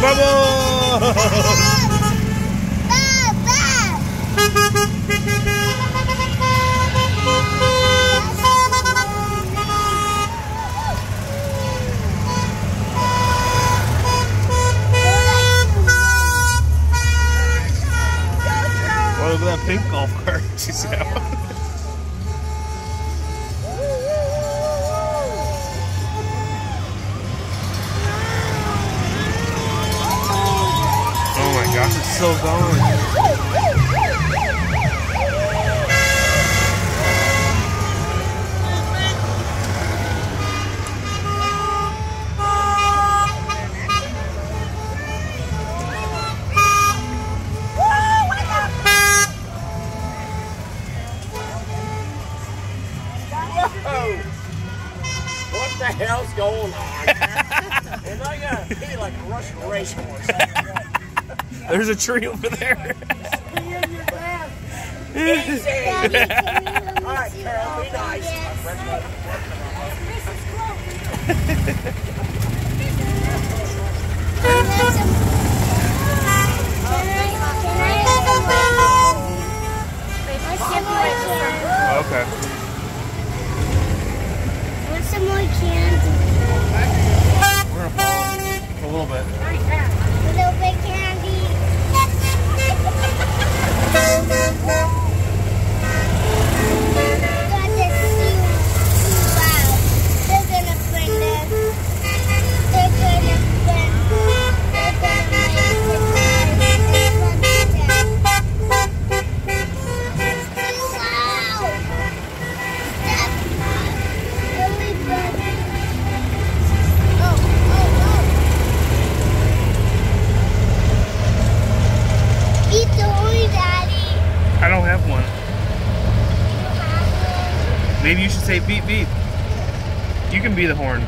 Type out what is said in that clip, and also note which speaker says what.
Speaker 1: Look at that
Speaker 2: pink golf cart. You see that one? Oh my gosh, it's still going.
Speaker 3: Whoa! What the hell's going on? Am I gonna be like a Russian racehorse?
Speaker 2: There's a tree over there.
Speaker 3: Easy! Alright, Carol, be nice.
Speaker 2: okay.
Speaker 4: Want some more candy?
Speaker 2: We're gonna fall a little bit. Maybe you should say beep beep. You can be the horn.